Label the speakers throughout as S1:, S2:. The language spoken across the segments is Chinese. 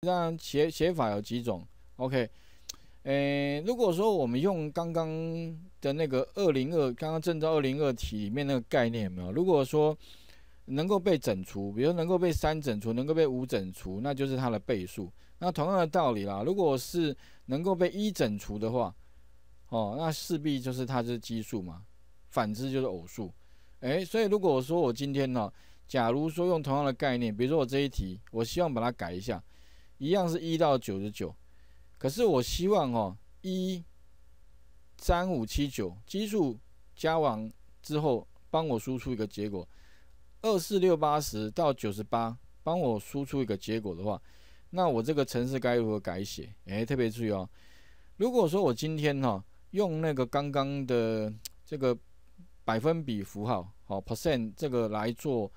S1: 当然写写法有几种，OK，诶，如果说我们用刚刚的那个二零二，刚刚正照二零二题里面那个概念有没有？如果说能够被整除，比如能够被三整除，能够被五整除，那就是它的倍数。那同样的道理啦，如果是能够被一整除的话，哦，那势必就是它是奇数嘛，反之就是偶数。诶，所以如果说我今天呢，假如说用同样的概念，比如说我这一题，我希望把它改一下，一样是一到九十九，可是我希望哦，一三五七九奇数加完之后，帮我输出一个结果。二四六八十到九十八，帮我输出一个结果的话，那我这个程式该如何改写？诶，特别注意哦。如果说我今天哈用那个刚刚的这个百分比符号，好 percent 这个来做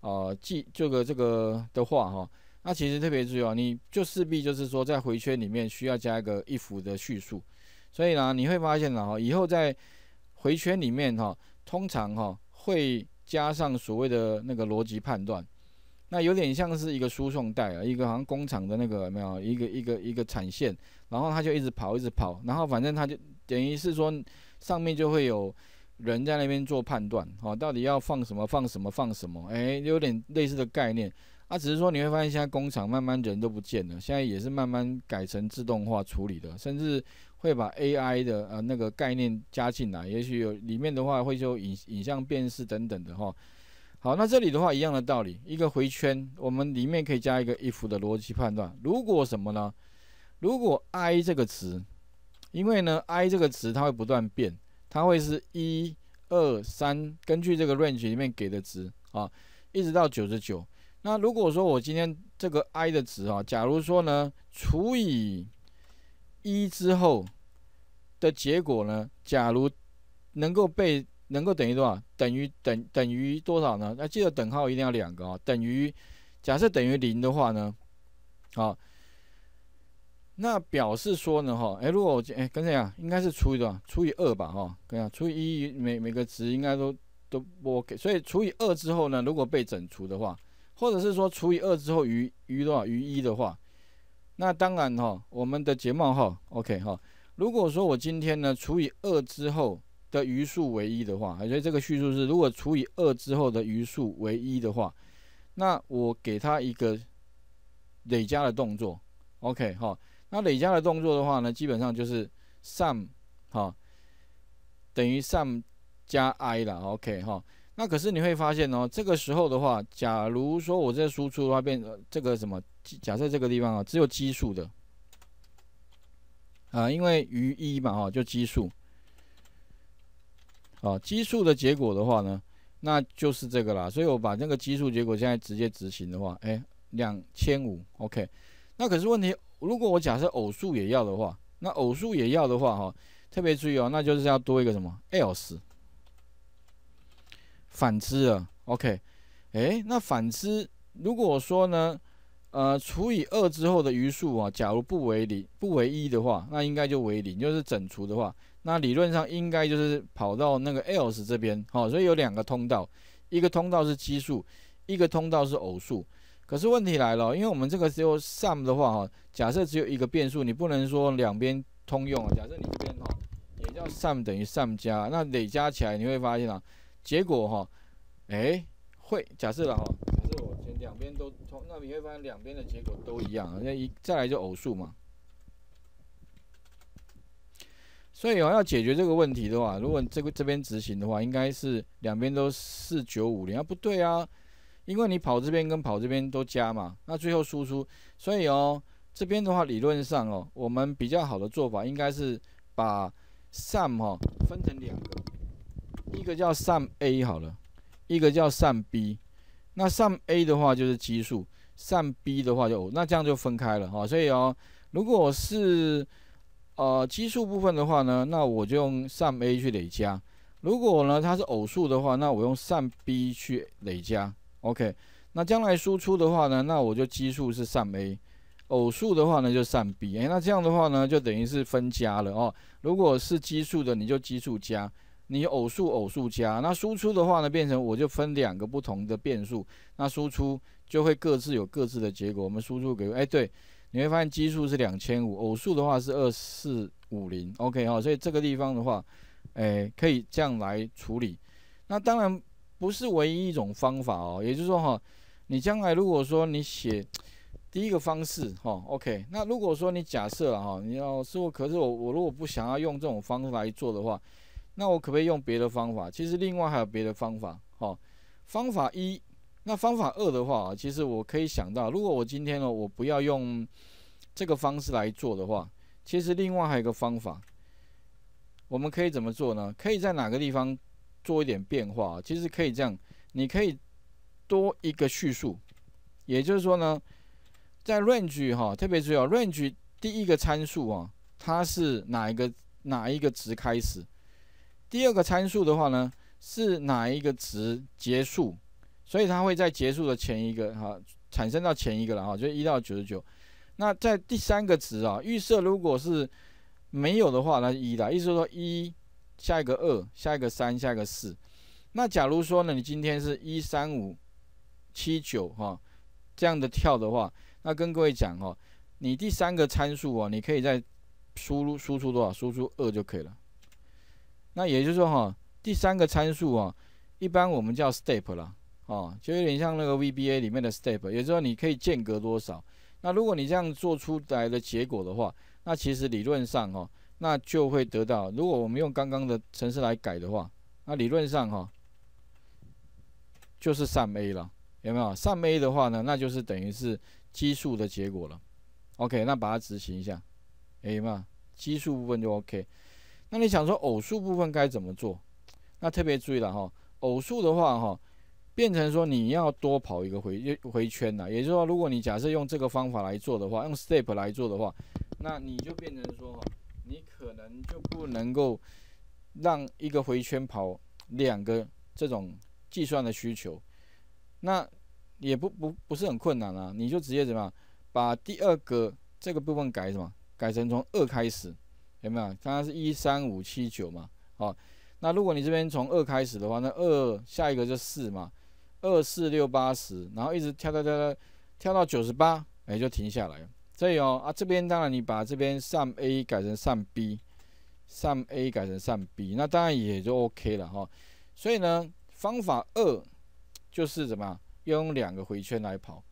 S1: 啊记这个这个的话哈，那其实特别注意哦，你就势必就是说在回圈里面需要加一个 if 的叙述，所以呢你会发现了哈，以后在回圈里面哈，通常哈会。加上所谓的那个逻辑判断，那有点像是一个输送带啊，一个好像工厂的那个没有一个一个一个产线，然后它就一直跑一直跑，然后反正它就等于是说上面就会有人在那边做判断，哦，到底要放什么放什么放什么，哎，有点类似的概念，啊，只是说你会发现现在工厂慢慢人都不见了，现在也是慢慢改成自动化处理的，甚至。会把 AI 的呃那个概念加进来，也许有里面的话会就影影像辨识等等的哈。好，那这里的话一样的道理，一个回圈，我们里面可以加一个 if 的逻辑判断。如果什么呢？如果 i 这个词，因为呢 i 这个词它会不断变，它会是一二三，根据这个 range 里面给的值啊，一直到九十九。那如果说我今天这个 i 的值啊，假如说呢除以一之后的结果呢？假如能够被能够等于多少？等于等等于多少呢？那记得等号一定要两个啊。等于假设等于零的话呢？好，那表示说呢？哈，哎，如果我哎跟这样，应该是除以多少？除以二吧？哈，跟样，除以一每每个值应该都都不 OK。所以除以二之后呢，如果被整除的话，或者是说除以二之后余余多少？余一的话。那当然哈，我们的解冒号 OK 哈。如果说我今天呢除以二之后的余数为一的话，所以这个叙述是如果除以二之后的余数为一的话，那我给它一个累加的动作 OK 哈。那累加的动作的话呢，基本上就是 sum 哈等于 sum 加 i 了 OK 哈。那可是你会发现哦，这个时候的话，假如说我这输出的话变这个什么？假设这个地方啊，只有奇数的啊，因为余一嘛哈，就奇数。啊，奇数的结果的话呢，那就是这个啦。所以我把那个奇数结果现在直接执行的话，哎，两千五，OK。那可是问题，如果我假设偶数也要的话，那偶数也要的话哈，特别注意哦，那就是要多一个什么 else。反之啊，OK。哎，那反之，如果说呢？呃，除以二之后的余数啊，假如不为零，不为一的话，那应该就为零，就是整除的话，那理论上应该就是跑到那个 else 这边，好，所以有两个通道，一个通道是奇数，一个通道是偶数。可是问题来了，因为我们这个时候 sum 的话，哈，假设只有一个变数，你不能说两边通用啊。假设你这边哈也叫 sum 等于 sum 加，那累加起来你会发现啊，结果哈，哎，会假设了哈。两边都通，那你会发现两边的结果都一样，那一再来就偶数嘛。所以哦，要解决这个问题的话，如果这个这边执行的话，应该是两边都四九五零啊，不对啊，因为你跑这边跟跑这边都加嘛，那最后输出，所以哦，这边的话理论上哦，我们比较好的做法应该是把 sum 哈分成两个，一个叫 sum A 好了，一个叫 sum B。那上 A 的话就是奇数，上 B 的话就那这样就分开了哈。所以哦，如果是呃奇数部分的话呢，那我就用上 A 去累加；如果呢它是偶数的话，那我用上 B 去累加。OK，那将来输出的话呢，那我就奇数是上 A，偶数的话呢就上 B。哎，那这样的话呢就等于是分加了哦。如果是奇数的，你就奇数加。你偶数偶数加，那输出的话呢，变成我就分两个不同的变数，那输出就会各自有各自的结果。我们输出给哎对，你会发现奇数是两千五，偶数的话是二四五零，OK 哈，所以这个地方的话，哎，可以这样来处理。那当然不是唯一一种方法哦，也就是说哈，你将来如果说你写第一个方式哈，OK，那如果说你假设哈，你要说可是我我如果不想要用这种方式来做的话，那我可不可以用别的方法？其实另外还有别的方法哈。方法一，那方法二的话，其实我可以想到，如果我今天呢，我不要用这个方式来做的话，其实另外还有一个方法，我们可以怎么做呢？可以在哪个地方做一点变化？其实可以这样，你可以多一个叙述，也就是说呢，在 range 哈，特别注意哦，range 第一个参数啊，它是哪一个哪一个值开始？第二个参数的话呢？是哪一个值结束？所以它会在结束的前一个哈产生到前一个了哈，就一到九十九。那在第三个值啊，预设如果是没有的话，那一的意思说一下一个二，下一个三，下一个四。那假如说呢，你今天是一三五七九哈这样的跳的话，那跟各位讲哈，你第三个参数啊，你可以在输入输出多少？输出二就可以了。那也就是说哈。第三个参数啊，一般我们叫 step 啦，哦，就有点像那个 VBA 里面的 step，也就是说你可以间隔多少。那如果你这样做出来的结果的话，那其实理论上哈，那就会得到。如果我们用刚刚的程式来改的话，那理论上哈，就是上 A 了，有没有上 A 的话呢，那就是等于是奇数的结果了。OK，那把它执行一下，哎嘛，奇数部分就 OK。那你想说偶数部分该怎么做？那特别注意了哈，偶数的话哈，变成说你要多跑一个回回圈呐，也就是说，如果你假设用这个方法来做的话，用 step 来做的话，那你就变成说哈，你可能就不能够让一个回圈跑两个这种计算的需求，那也不不不是很困难啊，你就直接怎么样，把第二个这个部分改什么，改成从二开始，有没有？刚刚是一三五七九嘛，好。那如果你这边从二开始的话，那二下一个就四嘛，二四六八十，然后一直跳跳跳跳跳到九十八，哎，就停下来。所以哦啊，这边当然你把这边上 A 改成上 B，上 A 改成上 B，那当然也就 OK 了哈。所以呢，方法二就是怎么样，用两个回圈来跑。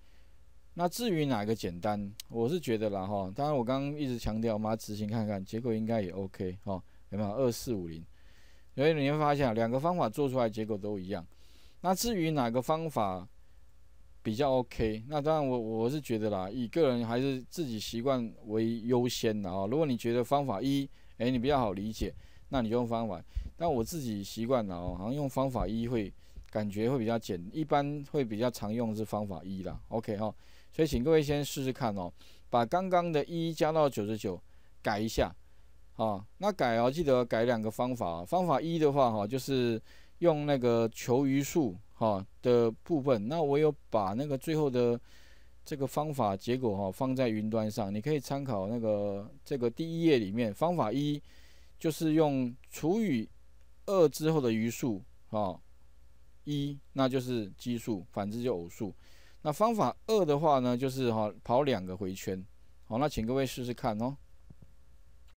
S1: 那至于哪个简单，我是觉得啦哈。当然我刚刚一直强调，我们执行看看，结果应该也 OK 哈，有没有二四五零？所以你会发现，两个方法做出来结果都一样。那至于哪个方法比较 OK，那当然我我是觉得啦，以个人还是自己习惯为优先的啊。如果你觉得方法一，哎，你比较好理解，那你就用方法。但我自己习惯了哦，好像用方法一会感觉会比较简，一般会比较常用是方法一啦。OK 哈，所以请各位先试试看哦，把刚刚的一加到九十九，改一下。啊，那改啊，记得改两个方法啊。方法一的话，哈，就是用那个求余数哈的部分。那我有把那个最后的这个方法结果哈放在云端上，你可以参考那个这个第一页里面。方法一就是用除以二之后的余数啊，一那就是奇数，反之就偶数。那方法二的话呢，就是哈跑两个回圈。好，那请各位试试看哦。